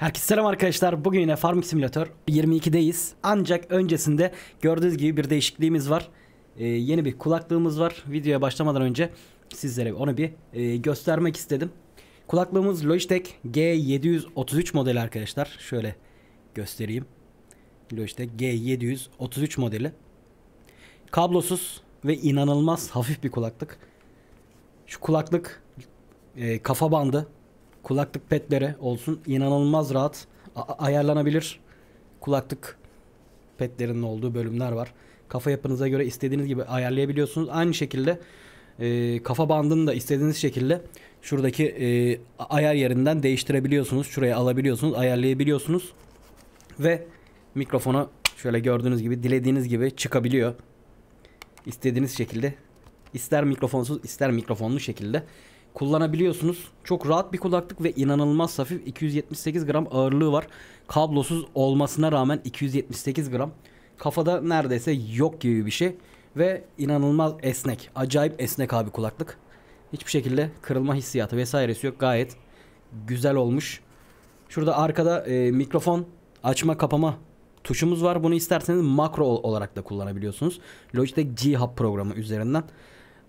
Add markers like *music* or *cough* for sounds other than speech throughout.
Herkese selam arkadaşlar. Bugün yine Farming Simulator 22'deyiz. Ancak öncesinde gördüğünüz gibi bir değişikliğimiz var. Ee, yeni bir kulaklığımız var. Videoya başlamadan önce sizlere onu bir e, göstermek istedim. Kulaklığımız Logitech G733 modeli arkadaşlar. Şöyle göstereyim. Logitech G733 modeli. Kablosuz ve inanılmaz hafif bir kulaklık. Şu kulaklık e, kafa bandı kulaklık petleri olsun inanılmaz rahat ayarlanabilir kulaklık petlerinin olduğu bölümler var. Kafa yapınıza göre istediğiniz gibi ayarlayabiliyorsunuz. Aynı şekilde e, kafa bandını da istediğiniz şekilde şuradaki e, ayar yerinden değiştirebiliyorsunuz. Şuraya alabiliyorsunuz, ayarlayabiliyorsunuz. Ve mikrofonu şöyle gördüğünüz gibi dilediğiniz gibi çıkabiliyor. İstediğiniz şekilde ister mikrofonsuz ister mikrofonlu şekilde kullanabiliyorsunuz. Çok rahat bir kulaklık ve inanılmaz hafif 278 gram ağırlığı var. Kablosuz olmasına rağmen 278 gram. Kafada neredeyse yok gibi bir şey ve inanılmaz esnek. Acayip esnek abi kulaklık. Hiçbir şekilde kırılma hissiyatı vesairesi yok. Gayet güzel olmuş. Şurada arkada e, mikrofon açma kapama tuşumuz var. Bunu isterseniz makro olarak da kullanabiliyorsunuz. Logitech G Hub programı üzerinden.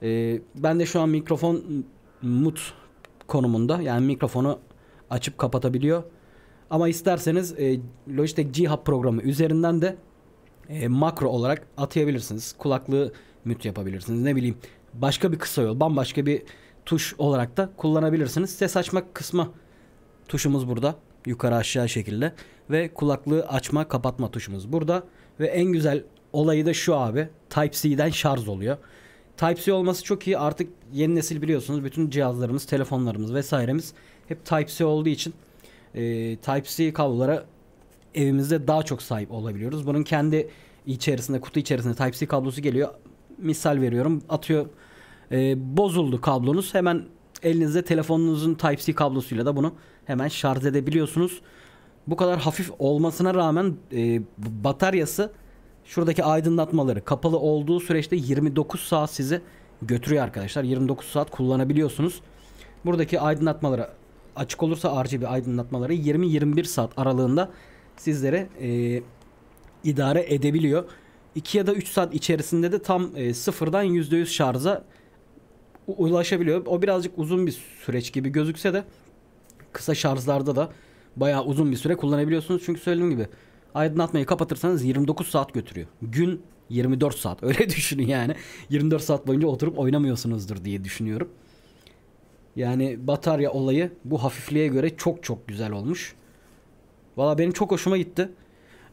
E, ben de şu an mikrofon mut konumunda. Yani mikrofonu açıp kapatabiliyor. Ama isterseniz e, Logitech G Hub programı üzerinden de e, makro olarak atayabilirsiniz. Kulaklığı mute yapabilirsiniz. Ne bileyim başka bir kısa yol, bambaşka bir tuş olarak da kullanabilirsiniz. Ses açma kısmı tuşumuz burada. Yukarı aşağı şekilde. Ve kulaklığı açma kapatma tuşumuz burada. Ve en güzel olayı da şu abi. Type-C'den şarj oluyor. Type-C olması çok iyi. Artık yeni nesil biliyorsunuz bütün cihazlarımız, telefonlarımız vesairemiz hep Type-C olduğu için e, Type-C kablolara evimizde daha çok sahip olabiliyoruz. Bunun kendi içerisinde, kutu içerisinde Type-C kablosu geliyor. Misal veriyorum. Atıyor e, bozuldu kablonuz. Hemen elinizde telefonunuzun Type-C kablosuyla da bunu hemen şarj edebiliyorsunuz. Bu kadar hafif olmasına rağmen e, bataryası şuradaki aydınlatmaları kapalı olduğu süreçte 29 saat sizi götürüyor arkadaşlar. 29 saat kullanabiliyorsunuz. Buradaki aydınlatmaları açık olursa RGB aydınlatmaları 20-21 saat aralığında sizlere e, idare edebiliyor. 2 ya da 3 saat içerisinde de tam e, sıfırdan %100 şarja ulaşabiliyor. O birazcık uzun bir süreç gibi gözükse de kısa şarjlarda da bayağı uzun bir süre kullanabiliyorsunuz. Çünkü söylediğim gibi aydınlatmayı kapatırsanız 29 saat götürüyor. Gün 24 saat *laughs* öyle düşünün yani. 24 saat boyunca oturup oynamıyorsunuzdur diye düşünüyorum. Yani batarya olayı bu hafifliğe göre çok çok güzel olmuş. Valla benim çok hoşuma gitti.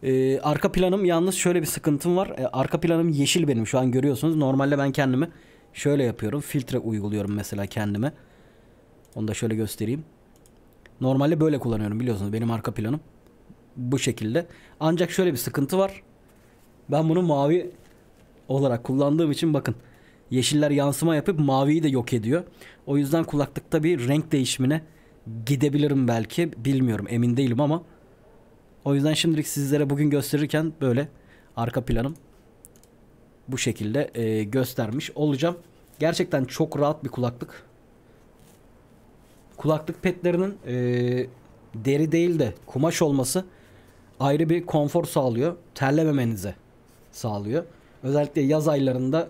Ee, arka planım yalnız şöyle bir sıkıntım var. Ee, arka planım yeşil benim şu an görüyorsunuz. Normalde ben kendimi şöyle yapıyorum. Filtre uyguluyorum mesela kendime. Onu da şöyle göstereyim. Normalde böyle kullanıyorum biliyorsunuz benim arka planım bu şekilde. Ancak şöyle bir sıkıntı var. Ben bunu mavi olarak kullandığım için bakın yeşiller yansıma yapıp maviyi de yok ediyor. O yüzden kulaklıkta bir renk değişimine gidebilirim belki. Bilmiyorum emin değilim ama o yüzden şimdilik sizlere bugün gösterirken böyle arka planım bu şekilde e, göstermiş olacağım. Gerçekten çok rahat bir kulaklık. Kulaklık petlerinin e, deri değil de kumaş olması ayrı bir konfor sağlıyor. Terlememenize sağlıyor. Özellikle yaz aylarında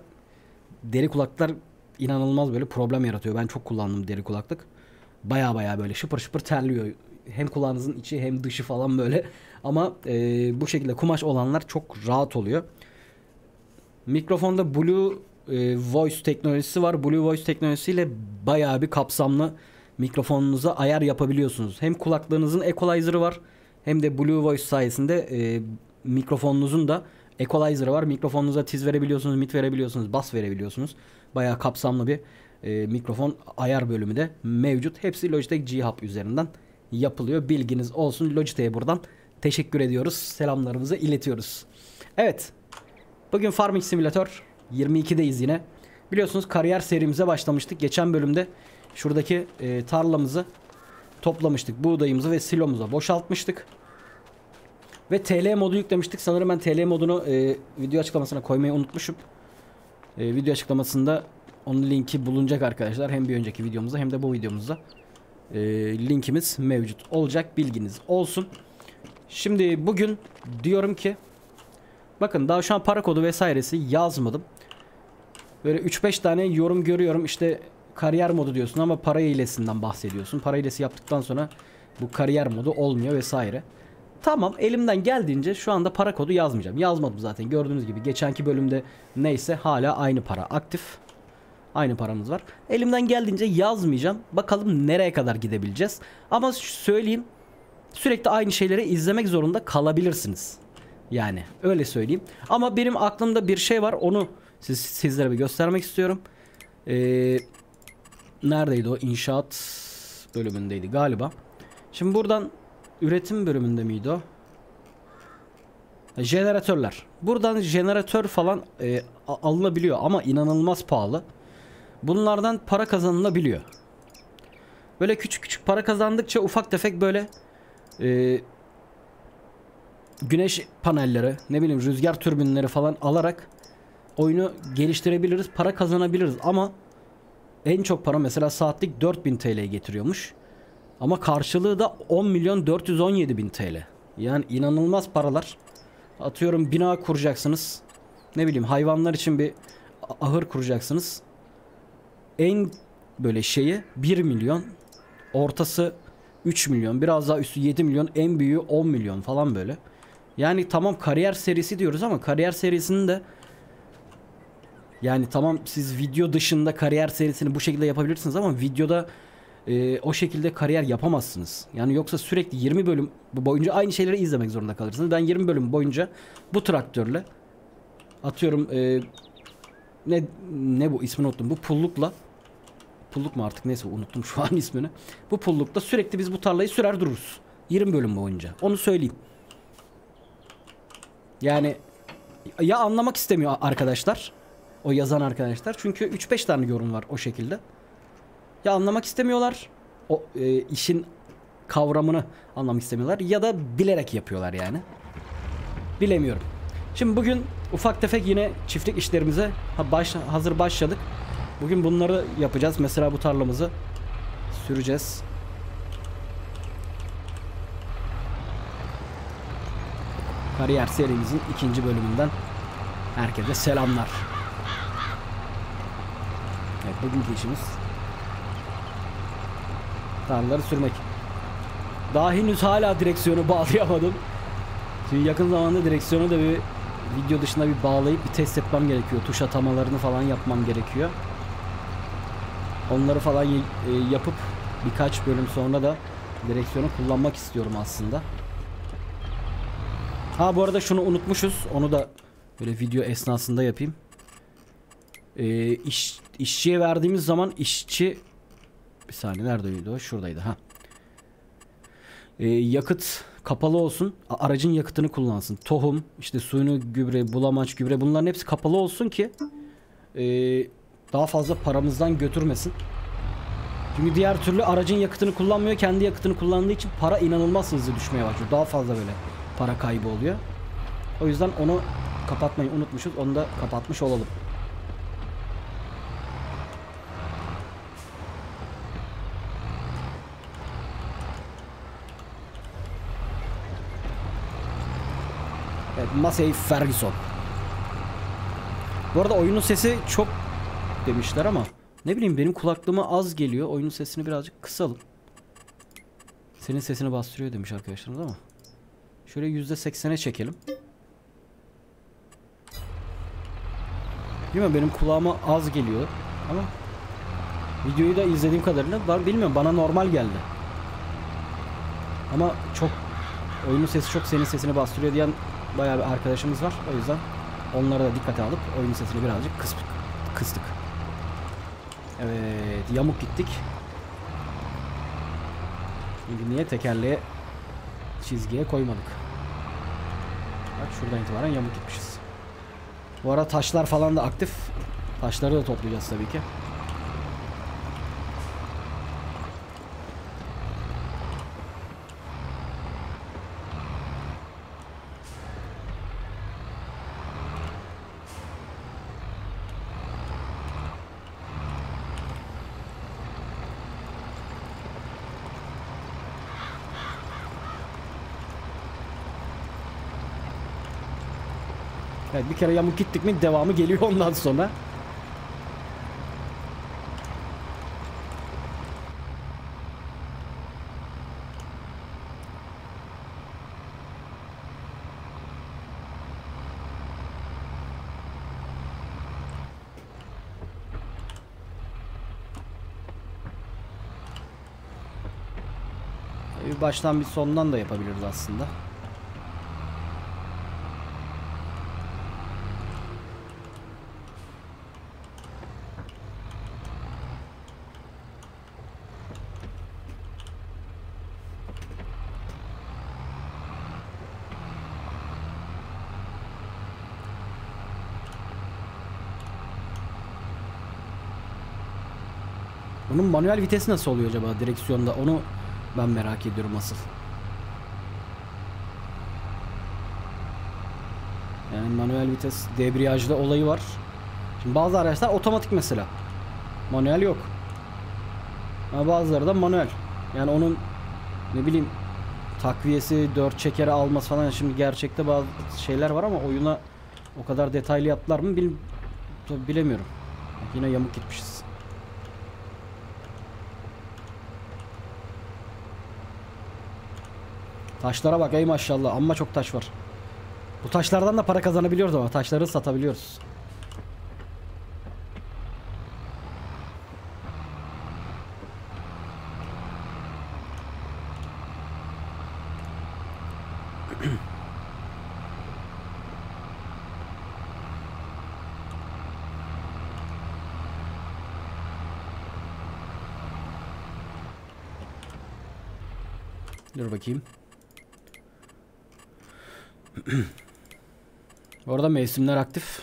deri kulaklıklar inanılmaz böyle problem yaratıyor. Ben çok kullandım deri kulaklık. Baya baya böyle şıpır şıpır terliyor. Hem kulağınızın içi hem dışı falan böyle. Ama e, bu şekilde kumaş olanlar çok rahat oluyor. Mikrofonda Blue e, Voice teknolojisi var. Blue Voice teknolojisiyle baya bir kapsamlı mikrofonunuza ayar yapabiliyorsunuz. Hem kulaklığınızın equalizer'ı var hem de Blue Voice sayesinde e, mikrofonunuzun da equalizer'ı var. Mikrofonunuza tiz verebiliyorsunuz, mid verebiliyorsunuz, bas verebiliyorsunuz. Bayağı kapsamlı bir e, mikrofon ayar bölümü de mevcut. Hepsi Logitech G Hub üzerinden yapılıyor. Bilginiz olsun. Logitech'e buradan teşekkür ediyoruz. Selamlarımızı iletiyoruz. Evet. Bugün Farming Simulator 22'deyiz yine. Biliyorsunuz kariyer serimize başlamıştık. Geçen bölümde şuradaki e, tarlamızı toplamıştık. Buğdayımızı ve silomuza boşaltmıştık. Ve TL modu yüklemiştik. Sanırım ben TL modunu e, video açıklamasına koymayı unutmuşum. E, video açıklamasında onun linki bulunacak arkadaşlar. Hem bir önceki videomuzda hem de bu videomuzda. e, linkimiz mevcut olacak bilginiz olsun. Şimdi bugün diyorum ki bakın daha şu an para kodu vesairesi yazmadım. Böyle 3-5 tane yorum görüyorum işte kariyer modu diyorsun ama para hilesinden bahsediyorsun. Para hilesi yaptıktan sonra bu kariyer modu olmuyor vesaire. Tamam elimden geldiğince şu anda para kodu yazmayacağım. Yazmadım zaten gördüğünüz gibi. Geçenki bölümde neyse hala aynı para aktif. Aynı paramız var. Elimden geldiğince yazmayacağım. Bakalım nereye kadar gidebileceğiz. Ama söyleyeyim sürekli aynı şeyleri izlemek zorunda kalabilirsiniz. Yani öyle söyleyeyim. Ama benim aklımda bir şey var. Onu siz, sizlere bir göstermek istiyorum. Ee, neredeydi o? İnşaat bölümündeydi galiba. Şimdi buradan üretim bölümünde miydi o? Jeneratörler. Buradan jeneratör falan e, alınabiliyor ama inanılmaz pahalı. Bunlardan para kazanılabiliyor. Böyle küçük küçük para kazandıkça ufak tefek böyle e, güneş panelleri, ne bileyim rüzgar türbinleri falan alarak oyunu geliştirebiliriz, para kazanabiliriz ama en çok para mesela saatlik 4000 TL getiriyormuş. Ama karşılığı da 10 milyon 417 bin TL. Yani inanılmaz paralar. Atıyorum bina kuracaksınız. Ne bileyim hayvanlar için bir ahır kuracaksınız. En böyle şeyi 1 milyon. Ortası 3 milyon. Biraz daha üstü 7 milyon. En büyüğü 10 milyon falan böyle. Yani tamam kariyer serisi diyoruz ama kariyer serisinin de yani tamam siz video dışında kariyer serisini bu şekilde yapabilirsiniz ama videoda e, o şekilde kariyer yapamazsınız. Yani yoksa sürekli 20 bölüm boyunca aynı şeyleri izlemek zorunda kalırsınız. Ben 20 bölüm boyunca bu traktörle atıyorum e, ne ne bu ismini unuttum. Bu pullukla pulluk mu artık neyse unuttum şu an *laughs* ismini. Bu pullukla sürekli biz bu tarlayı sürer dururuz. 20 bölüm boyunca. Onu söyleyeyim. Yani ya anlamak istemiyor arkadaşlar. O yazan arkadaşlar. Çünkü 3-5 tane yorum var o şekilde. Ya anlamak istemiyorlar. O e, işin kavramını anlamak istemiyorlar ya da bilerek yapıyorlar yani. Bilemiyorum. Şimdi bugün ufak tefek yine çiftlik işlerimize baş, hazır başladık. Bugün bunları yapacağız. Mesela bu tarlamızı süreceğiz. Kariyer serimizin ikinci bölümünden herkese selamlar. Evet bugünkü işimiz tarlaları sürmek. Daha henüz hala direksiyonu bağlayamadım. Şimdi yakın zamanda direksiyonu da bir video dışında bir bağlayıp bir test etmem gerekiyor. Tuş atamalarını falan yapmam gerekiyor. Onları falan e, yapıp birkaç bölüm sonra da direksiyonu kullanmak istiyorum aslında. Ha bu arada şunu unutmuşuz. Onu da böyle video esnasında yapayım. Ee, iş, işçiye verdiğimiz zaman işçi bir saniye neredeydi o? Şuradaydı ha. Ee, yakıt kapalı olsun. Aracın yakıtını kullansın. Tohum, işte suyunu, gübre, bulamaç, gübre bunların hepsi kapalı olsun ki e, daha fazla paramızdan götürmesin. Çünkü diğer türlü aracın yakıtını kullanmıyor. Kendi yakıtını kullandığı için para inanılmaz hızlı düşmeye başlıyor. Daha fazla böyle para kaybı oluyor. O yüzden onu kapatmayı unutmuşuz. Onu da kapatmış olalım. Massey Ferguson. Bu arada oyunun sesi çok demişler ama ne bileyim benim kulaklığıma az geliyor. Oyunun sesini birazcık kısalım. Senin sesini bastırıyor demiş arkadaşlarımız ama. Şöyle %80'e çekelim. Bilmiyorum benim kulağıma az geliyor ama videoyu da izlediğim kadarıyla ben bilmiyorum bana normal geldi. Ama çok oyunun sesi çok senin sesini bastırıyor diyen bayağı bir arkadaşımız var. O yüzden onlara da dikkate alıp oyun sesini birazcık kıstık. kıstık. Evet yamuk gittik. Şimdi niye tekerleğe çizgiye koymadık? Bak şuradan itibaren yamuk gitmişiz. Bu arada taşlar falan da aktif. Taşları da toplayacağız tabii ki. Evet, bir kere yamuk gittik mi devamı geliyor ondan sonra. Bir baştan bir sondan da yapabiliriz aslında. Bunun manuel vitesi nasıl oluyor acaba direksiyonda? Onu ben merak ediyorum asıl. Yani manuel vites debriyajda olayı var. Şimdi bazı araçlar otomatik mesela. Manuel yok. Ama bazıları da manuel. Yani onun ne bileyim takviyesi, dört çekere alması falan şimdi gerçekte bazı şeyler var ama oyuna o kadar detaylı yaptılar mı bil bilemiyorum. Yine yamuk gitmişiz. Taşlara bak ey maşallah amma çok taş var. Bu taşlardan da para kazanabiliyoruz ama taşları satabiliyoruz. *clears throat* Dur bakayım. Bu arada mevsimler aktif.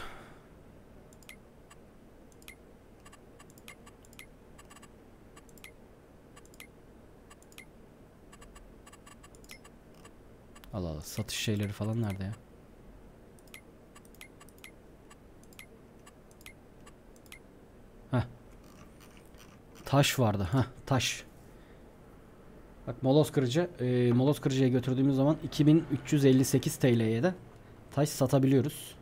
Allah Allah satış şeyleri falan nerede ya? Heh. Taş vardı. Heh, taş. Bak moloz kırıcı, e, moloz kırıcıya götürdüğümüz zaman 2358 TL'ye de taş satabiliyoruz.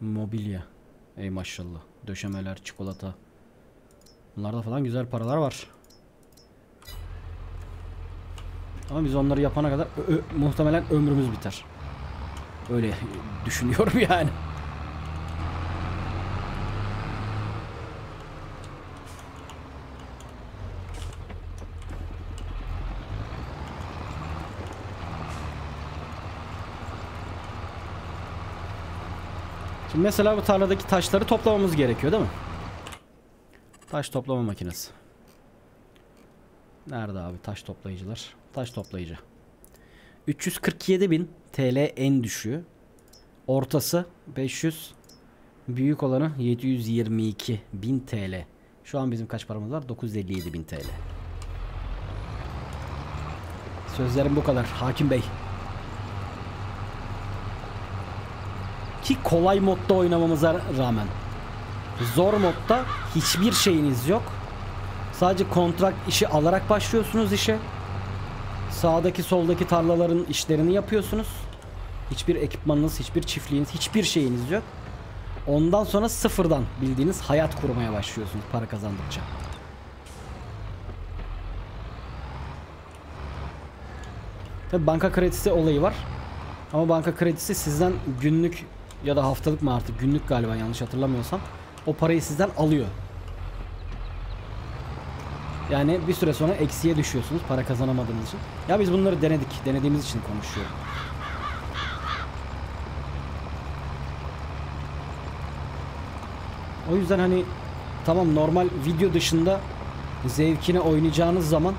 Mobilya. Ey maşallah. Döşemeler, çikolata. Bunlarda falan güzel paralar var. Ama biz onları yapana kadar muhtemelen ömrümüz biter. Öyle düşünüyorum *laughs* yani. Şimdi mesela bu tarladaki taşları toplamamız gerekiyor değil mi? Taş toplama makinesi. Nerede abi taş toplayıcılar? Taş toplayıcı. 347.000 TL en düşüğü. Ortası 500. Büyük olanı 722.000 TL. Şu an bizim kaç paramız var? 957.000 TL. Sözlerim bu kadar. Hakim Bey. Ki kolay modda oynamamıza rağmen. Zor modda hiçbir şeyiniz yok. Sadece kontrak işi alarak başlıyorsunuz işe. Sağdaki soldaki tarlaların işlerini yapıyorsunuz. Hiçbir ekipmanınız, hiçbir çiftliğiniz, hiçbir şeyiniz yok. Ondan sonra sıfırdan bildiğiniz hayat kurmaya başlıyorsunuz para kazandıkça. Tabi banka kredisi olayı var. Ama banka kredisi sizden günlük ya da haftalık mı artık günlük galiba yanlış hatırlamıyorsam o parayı sizden alıyor. Yani bir süre sonra eksiye düşüyorsunuz para kazanamadığınız için. Ya biz bunları denedik. Denediğimiz için konuşuyorum. O yüzden hani tamam normal video dışında zevkine oynayacağınız zaman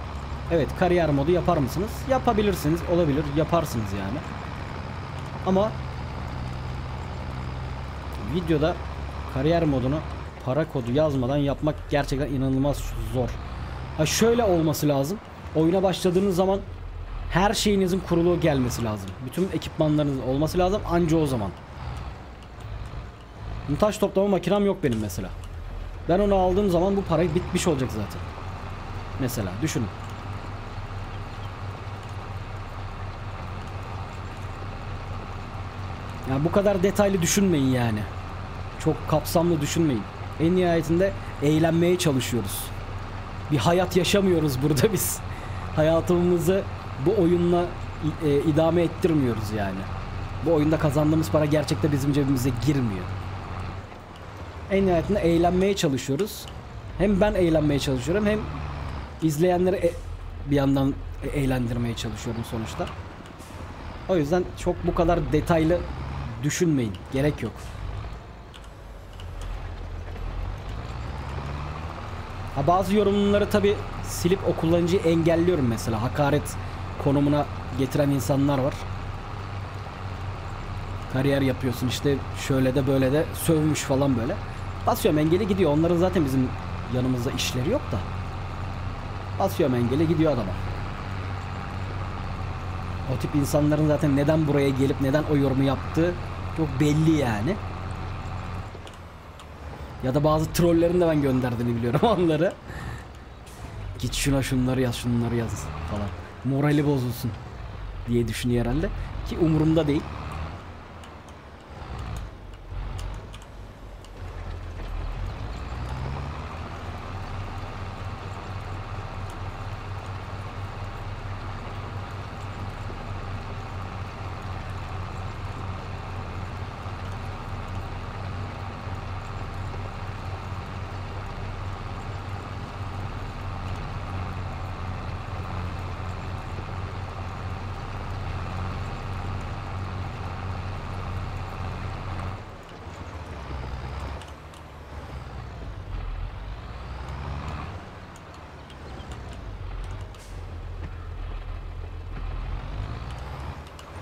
evet kariyer modu yapar mısınız? Yapabilirsiniz. Olabilir. Yaparsınız yani. Ama videoda kariyer modunu para kodu yazmadan yapmak gerçekten inanılmaz zor. Ha şöyle olması lazım. Oyuna başladığınız zaman her şeyinizin kuruluğu gelmesi lazım. Bütün ekipmanlarınızın olması lazım anca o zaman. Taş toplama makinem yok benim mesela. Ben onu aldığım zaman bu parayı bitmiş olacak zaten. Mesela düşünün. Yani bu kadar detaylı düşünmeyin yani. Çok kapsamlı düşünmeyin. En nihayetinde eğlenmeye çalışıyoruz. Bir hayat yaşamıyoruz burada biz. *laughs* Hayatımızı bu oyunla e, idame ettirmiyoruz yani. Bu oyunda kazandığımız para gerçekten bizim cebimize girmiyor. En nihayetinde eğlenmeye çalışıyoruz. Hem ben eğlenmeye çalışıyorum hem izleyenleri e- bir yandan e- eğlendirmeye çalışıyorum sonuçta. O yüzden çok bu kadar detaylı düşünmeyin. Gerek yok. Ha, bazı yorumları tabi silip o kullanıcıyı engelliyorum mesela. Hakaret konumuna getiren insanlar var. Kariyer yapıyorsun işte şöyle de böyle de sövmüş falan böyle. Basıyorum engeli gidiyor. Onların zaten bizim yanımızda işleri yok da. Basıyorum engeli gidiyor adama. O tip insanların zaten neden buraya gelip neden o yorumu yaptığı çok belli yani. Ya da bazı trollerin de ben gönderdiğini biliyorum *laughs* onları. Git şuna şunları yaz şunları yaz falan. Morali bozulsun diye düşünüyor herhalde. Ki umurumda değil.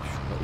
Şurada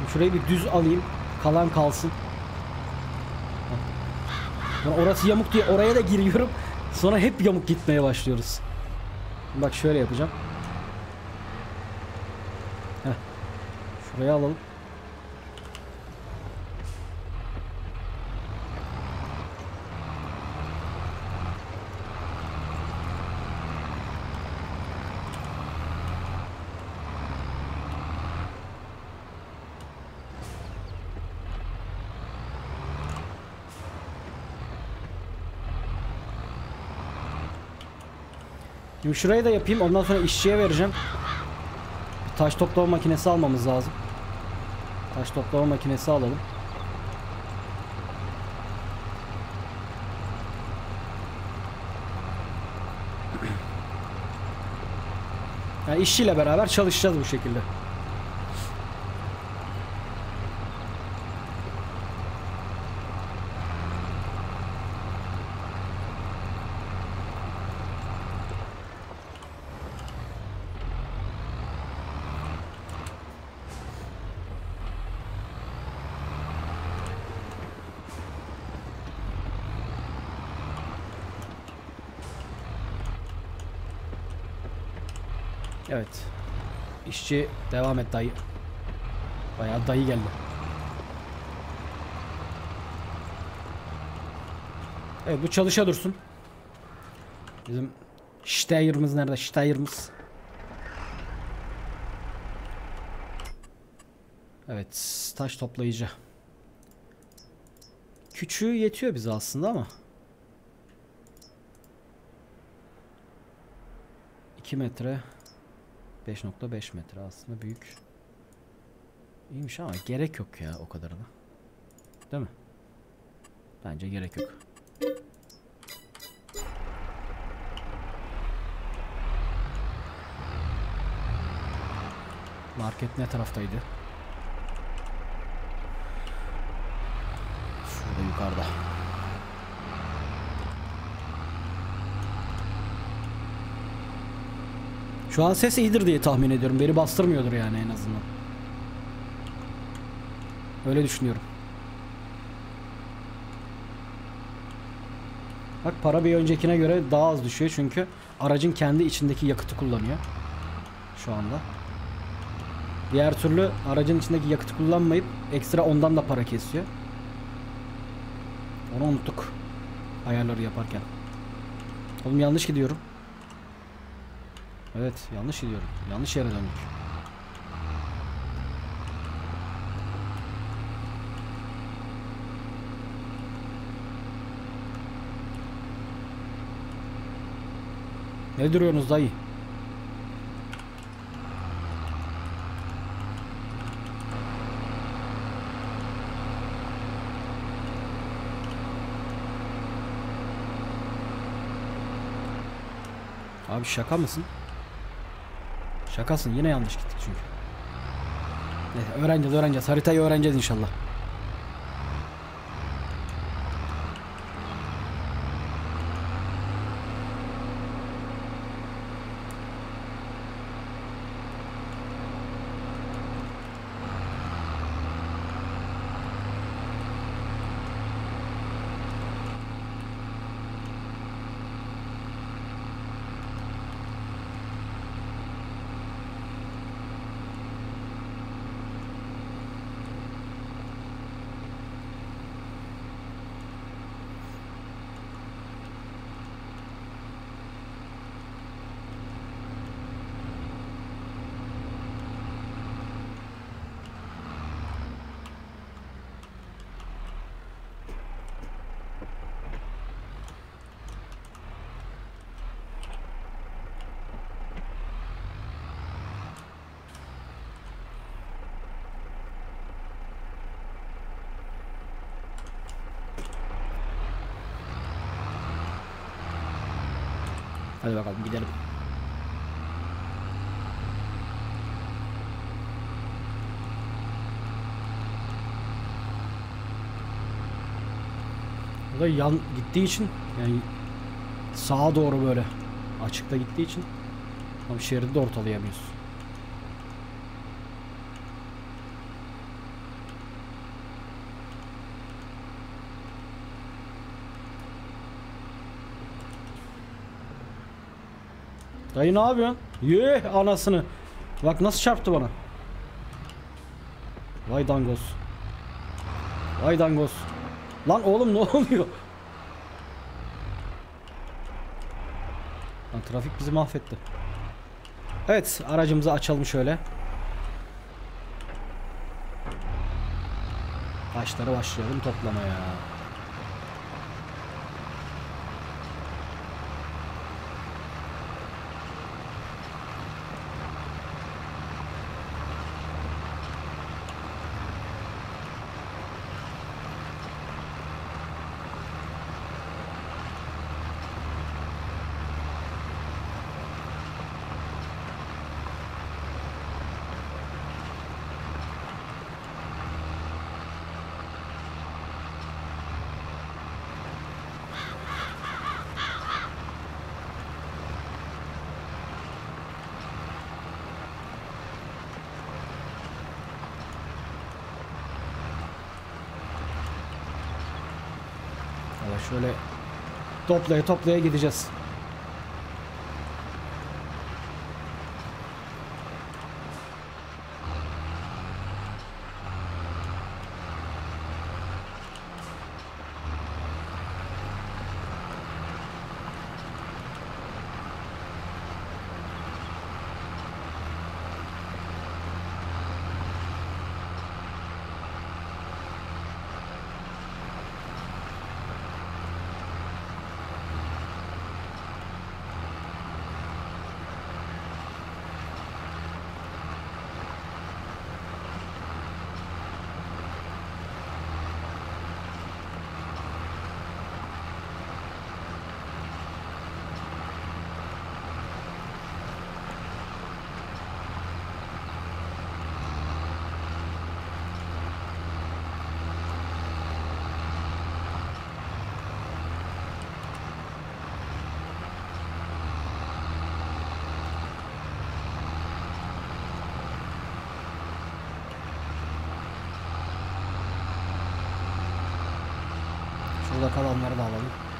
Şurayı bir düz alayım. Kalan kalsın. Lan orası yamuk diye oraya da giriyorum. Sonra hep yamuk gitmeye başlıyoruz. Bak şöyle yapacağım. Heh. Şuraya alalım. Şimdi şurayı da yapayım. Ondan sonra işçiye vereceğim. Bir taş toplama makinesi almamız lazım. Taş toplama makinesi alalım. *clears throat* Yani işçiyle beraber çalışacağız bu şekilde. Evet. İşçi devam et dayı. Bayağı dayı geldi. Evet bu çalışa dursun. Bizim Steyer'ımız nerede? Steyer'ımız. Evet taş toplayıcı. Küçüğü yetiyor bize aslında ama. 2 metre 5.5 metre aslında büyük. İyiymiş ama gerek yok ya o kadarına. Değil mi? Bence gerek yok. Market ne taraftaydı? yukarıda. Şu an ses iyidir diye tahmin ediyorum. Beni bastırmıyordur yani en azından. Öyle düşünüyorum. Bak para bir öncekine göre daha az düşüyor çünkü aracın kendi içindeki yakıtı kullanıyor. Şu anda. Diğer türlü aracın içindeki yakıtı kullanmayıp ekstra ondan da para kesiyor. Onu unuttuk. Ayarları yaparken. Oğlum yanlış gidiyorum. Evet yanlış gidiyorum. Yanlış yere döndük. Ne duruyorsunuz dayı? Abi şaka mısın? Şakasın yine yanlış gittik çünkü. Neyse öğreneceğiz öğreneceğiz. Haritayı öğreneceğiz inşallah. Hadi bakalım gidelim. Da yan gittiği için yani sağa doğru böyle açıkta gittiği için tam şeridi de ortalayamıyoruz. Dayı ne yapıyorsun? Yeh anasını. Bak nasıl çarptı bana. Vay dangoz. Vay dangoz. Lan oğlum ne *laughs* oluyor? Lan trafik bizi mahvetti. Evet aracımızı açalım şöyle. Taşları başlayalım toplamaya. Valla şöyle toplaya toplaya gideceğiz. Burada kalanları da alalım.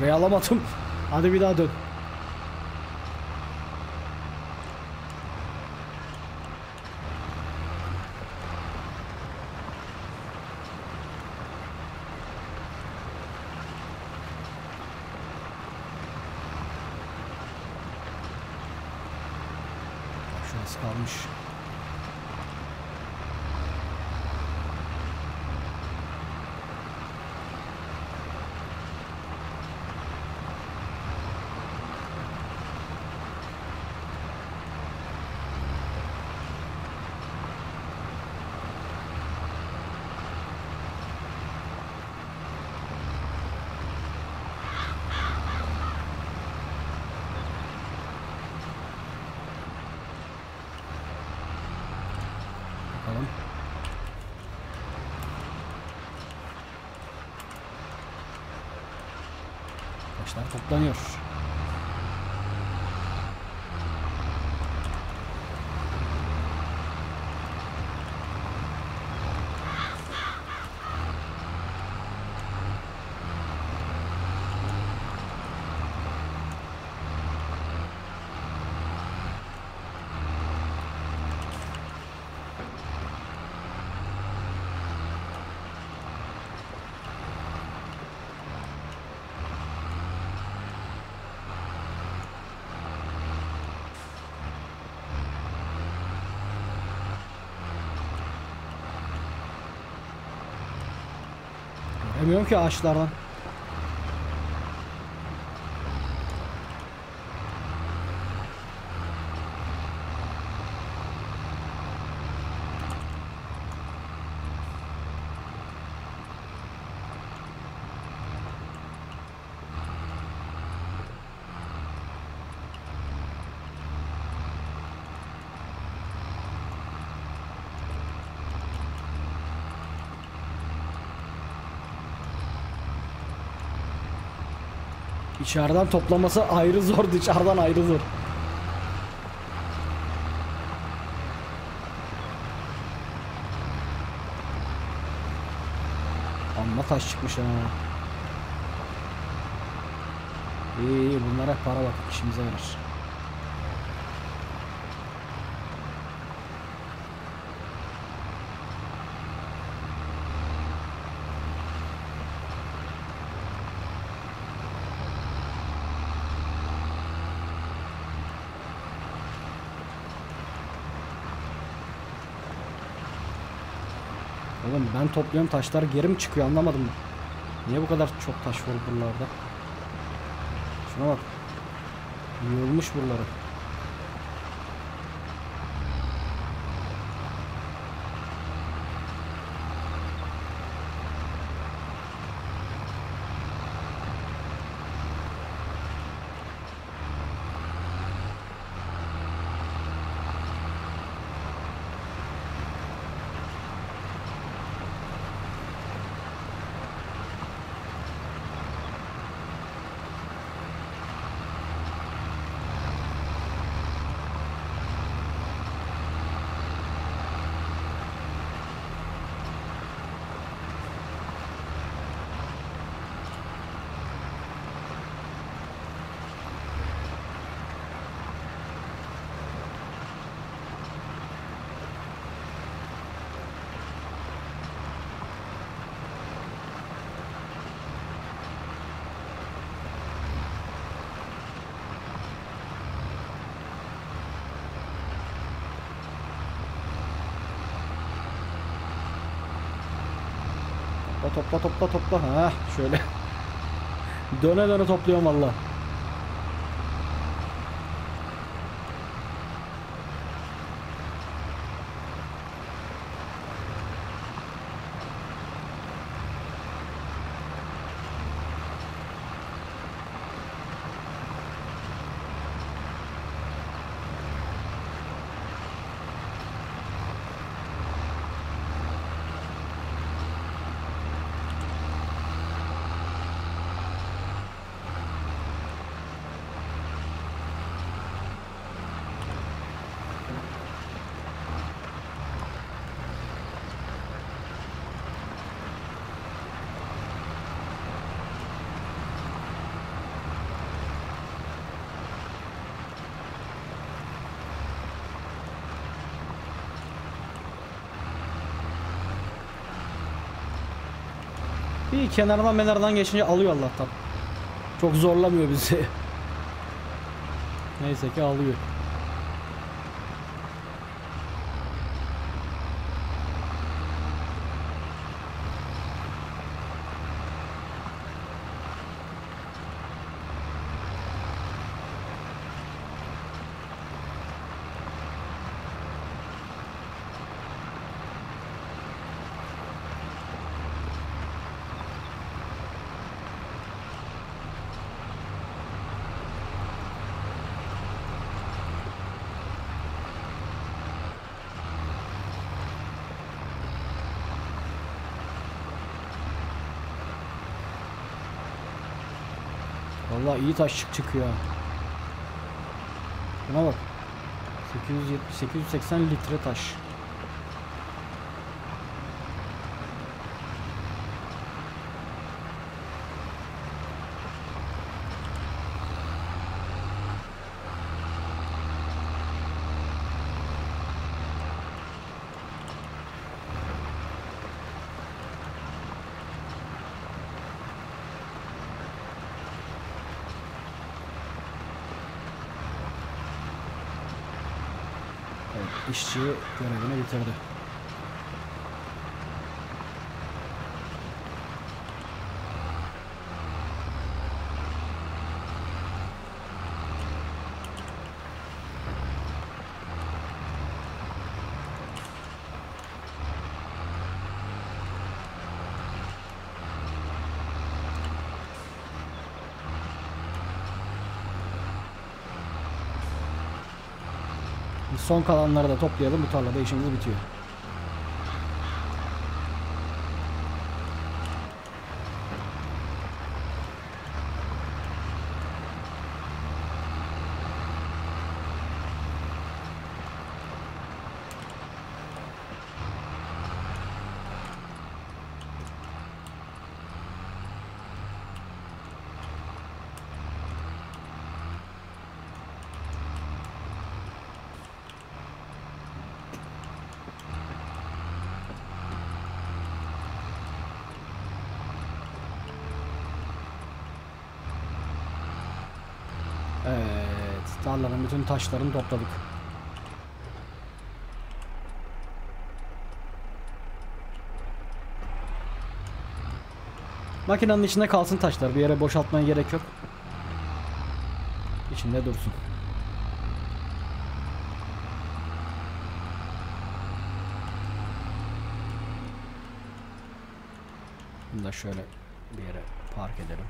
Şuraya alamadım. Hadi bir daha dön. Şurası kalmış. Bakalım. Taşlar toplanıyor. Göremiyorum ki ağaçlardan. İçeriden toplaması ayrı zor, *laughs* dışarıdan ayrı zor. Amma taş çıkmış ha. İyi iyi bunlara para bak işimize yarar. Oğlum ben topluyorum taşlar geri mi çıkıyor anlamadım. Niye bu kadar çok taş var buralarda? Şuna bak. Yığılmış buraları. Topla topla topla. Ha şöyle. *laughs* döne döne topluyorum valla. Bir kenardan menardan geçince alıyor Allah'tan. Çok zorlamıyor bizi. *laughs* Neyse ki alıyor. Vallahi iyi taş çık çıkıyor. Buna bak. 870 880 litre taş. Evet, işçi görevini bitirdi. Son kalanları da toplayalım. Bu tarlada işimiz bitiyor. Evet, tarlanın bütün taşlarını topladık. Makinenin içinde kalsın taşlar. Bir yere boşaltmaya gerek yok. İçinde dursun. Bunu da şöyle bir yere park edelim.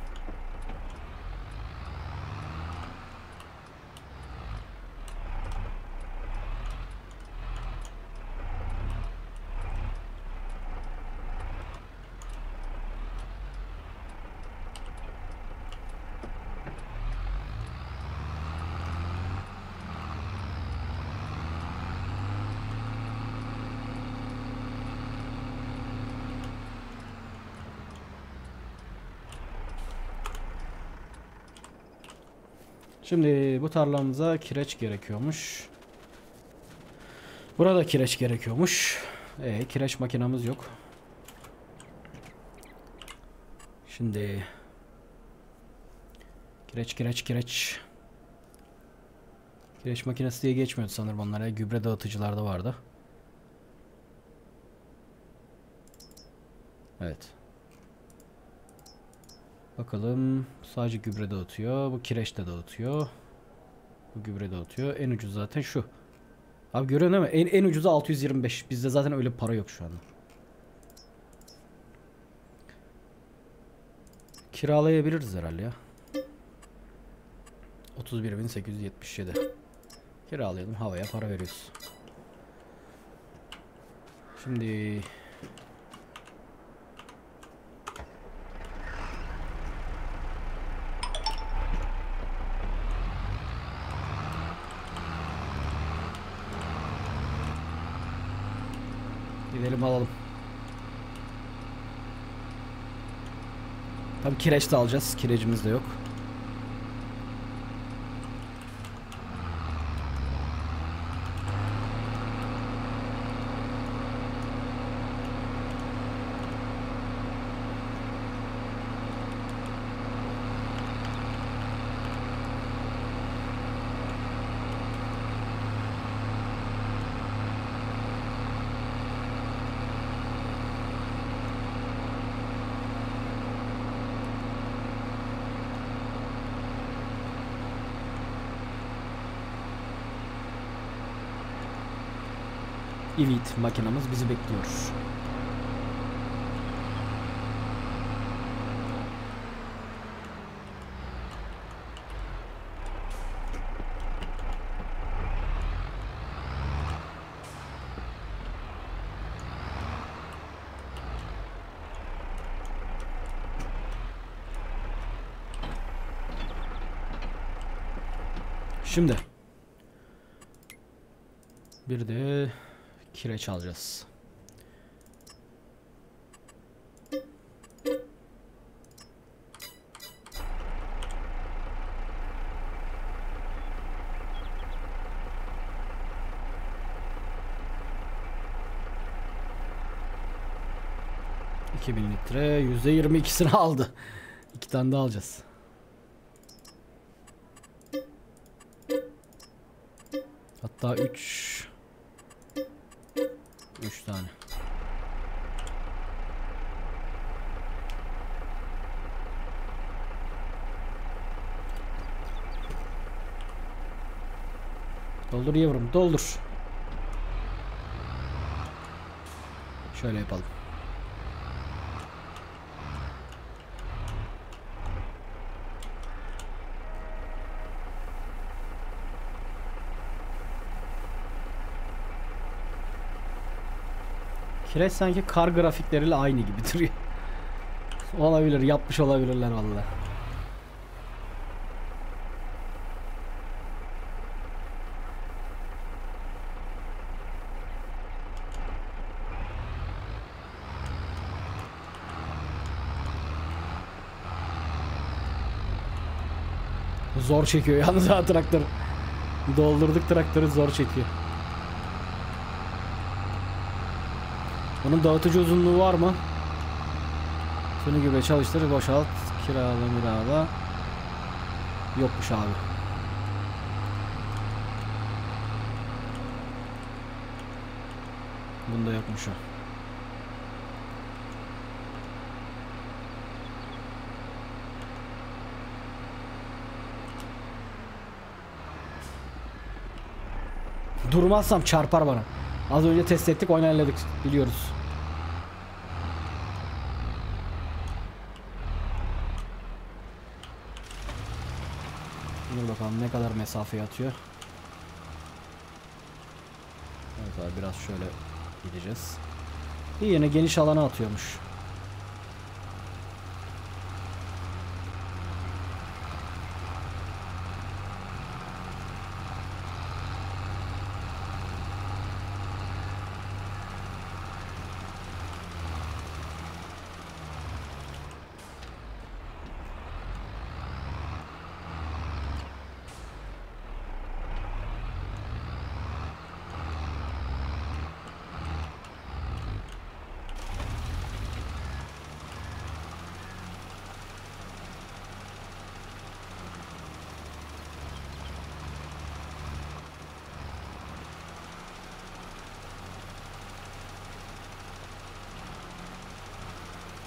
Şimdi bu tarlamıza kireç gerekiyormuş. Burada kireç gerekiyormuş. E kireç makinamız yok. Şimdi kireç kireç kireç. Kireç makinesi diye geçmiyordu sanırım onlara. Gübre dağıtıcılarda vardı. Evet. Bakalım sadece gübre dağıtıyor. Bu kireç de dağıtıyor. Bu gübre dağıtıyor. En ucuz zaten şu. Abi görüyorsun değil mi? En, en ucuzu 625. Bizde zaten öyle para yok şu anda. Kiralayabiliriz herhalde ya. 31.877. Kiralayalım havaya para veriyoruz. Şimdi Gidelim alalım. Tabii kireç de alacağız. Kirecimiz de yok. Evet makinamız bizi bekliyor. Şimdi bir de kireç alacağız. bin litre yüzde yirmi ikisini aldı. İki tane daha alacağız. Hatta 3 3 tane. Doldur yavrum doldur. Şöyle yapalım. Kireç sanki kar grafikleriyle aynı gibi duruyor. *laughs* Olabilir, yapmış olabilirler vallahi. Zor çekiyor *laughs* yalnız ha traktör. Doldurduk traktörü zor çekiyor. Bunun dağıtıcı uzunluğu var mı? Şunu gibi çalıştır, boşalt, kirala, mirala. Yokmuş abi. Bunda yokmuş o. Durmazsam çarpar bana. Az önce test ettik oynayadık biliyoruz. Dur bakalım ne kadar mesafe atıyor. Evet abi biraz şöyle gideceğiz. İyi yine geniş alana atıyormuş.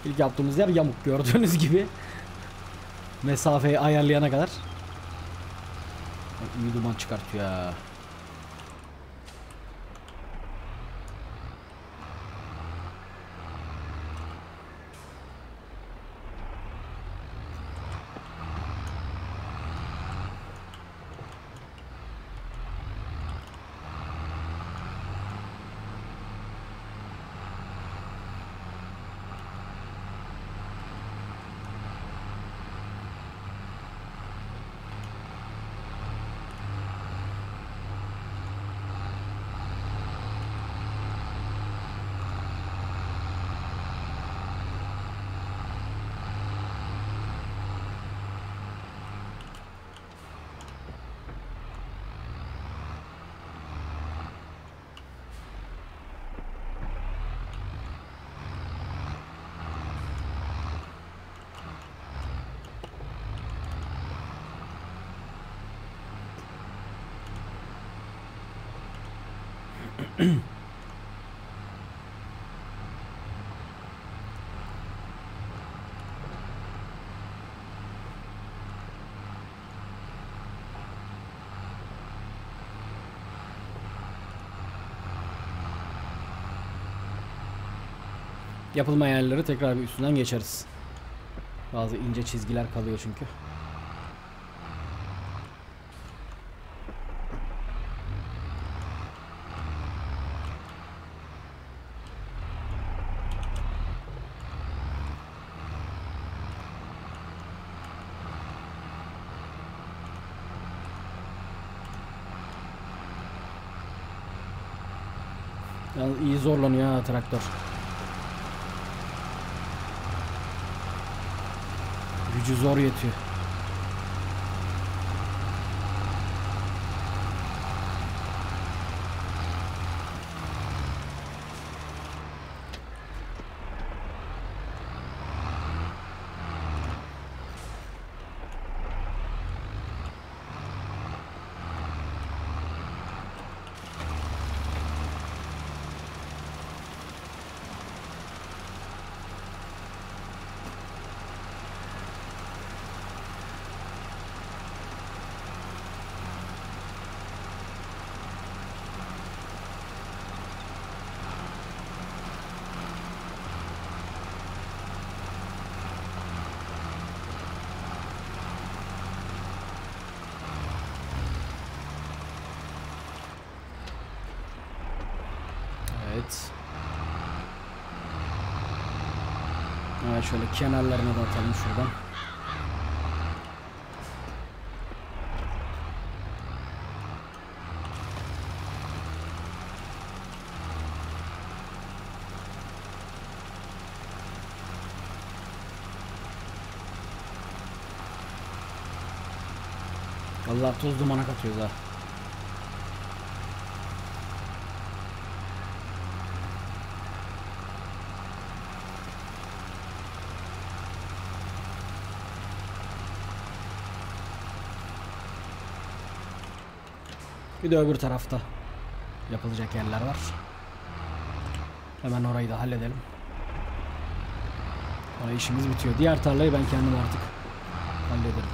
İlk yaptığımız yer yamuk gördüğünüz gibi. Mesafeyi ayarlayana kadar. Bak, iyi duman çıkartıyor ya. Yapılmayan yerleri tekrar bir üstünden geçeriz. Bazı ince çizgiler kalıyor çünkü. İyi zorlanıyor ha traktör. Gücü zor yetiyor. Evet. Evet şöyle kenarlarına da atalım şuradan. Allah toz dumana katıyoruz ha. Bir de öbür tarafta yapılacak yerler var. Hemen orayı da halledelim. Sonra işimiz bitiyor. Diğer tarlayı ben kendim artık hallederim.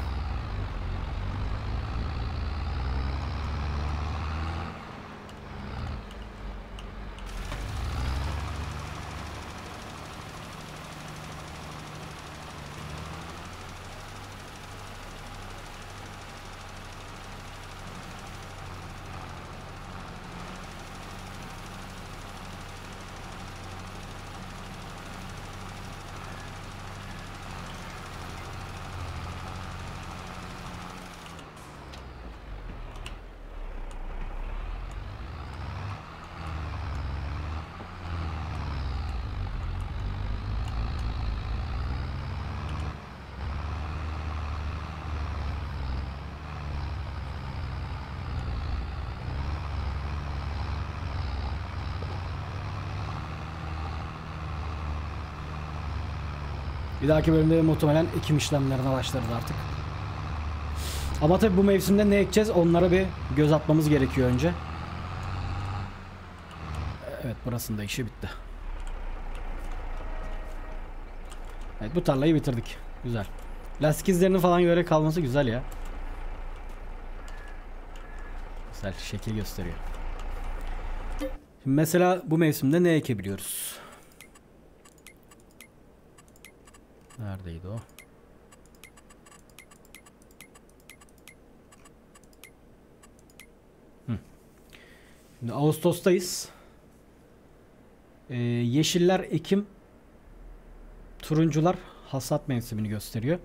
Bir dahaki bölümde muhtemelen ekim işlemlerine başlarız artık. Ama tabi bu mevsimde ne ekeceğiz onlara bir göz atmamız gerekiyor önce. Evet burasının da işi bitti. Evet bu tarlayı bitirdik. Güzel. Lastik izlerinin falan böyle kalması güzel ya. Güzel şekil gösteriyor. Şimdi mesela bu mevsimde ne ekebiliyoruz? Neredeydi o? Hı. Şimdi Ağustos'tayız. Ee, yeşiller Ekim, turuncular hasat mevsimini gösteriyor.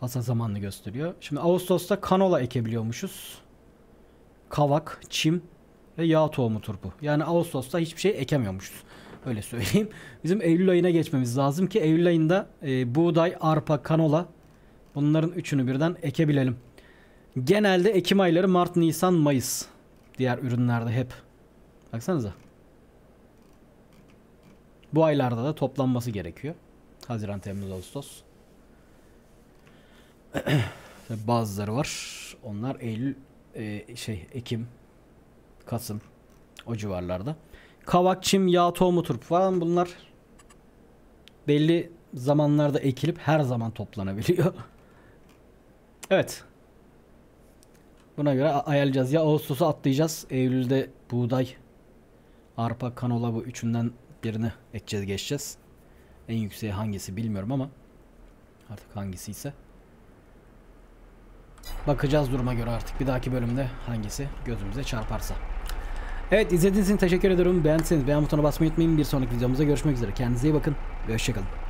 Hasat zamanını gösteriyor. Şimdi Ağustos'ta kanola ekebiliyormuşuz. Kavak, çim ve yağ tohumu turpu. Yani Ağustos'ta hiçbir şey ekemiyormuşuz. Öyle söyleyeyim. *laughs* Bizim Eylül ayına geçmemiz lazım ki Eylül ayında e, buğday, arpa, kanola bunların üçünü birden ekebilelim. Genelde Ekim ayları Mart, Nisan, Mayıs. Diğer ürünlerde hep. Baksanıza. Bu aylarda da toplanması gerekiyor. Haziran, Temmuz, Ağustos. *clears throat* Bazıları var. Onlar Eylül, e, şey Ekim, Kasım o civarlarda. Kavak, çim, yağ tohumu turp falan bunlar belli zamanlarda ekilip her zaman toplanabiliyor. *laughs* evet. Buna göre ayarlayacağız. Ya Ağustos'u atlayacağız. Eylül'de buğday, arpa, kanola bu üçünden birini ekeceğiz geçeceğiz. En yükseği hangisi bilmiyorum ama artık hangisi ise. Bakacağız duruma göre artık. Bir dahaki bölümde hangisi gözümüze çarparsa. Evet izlediğiniz için teşekkür ederim. Beğendiyseniz beğen butonuna basmayı unutmayın. Bir sonraki videomuzda görüşmek üzere. Kendinize iyi bakın hoşçakalın.